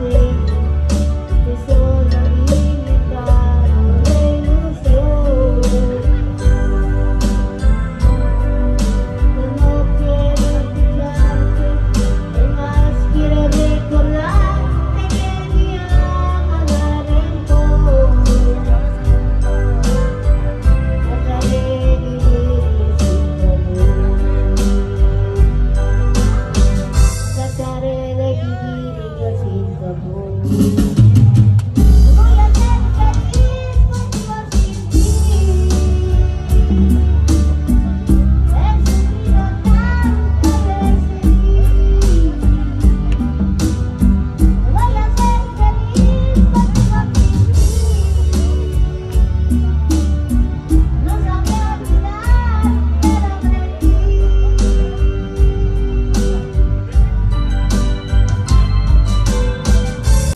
Sacaré de vivir y yo siento